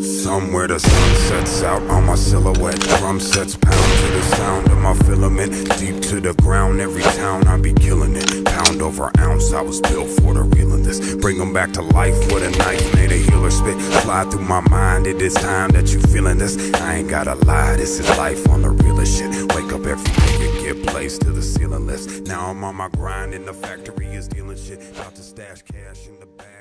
Somewhere the sun sets out on my silhouette. Drum sets pound to the sound of my filament. Deep to the ground, every town I be killing it. Pound over ounce, I was built for the reeling this. Bring them back to life with a knife, made a healer spit. Fly through my mind, it is time that you feeling this. I ain't gotta lie, this is life on the realest shit. Day placed to the ceiling list. Now I'm on my grind and the factory is dealing shit. About to stash cash in the bag.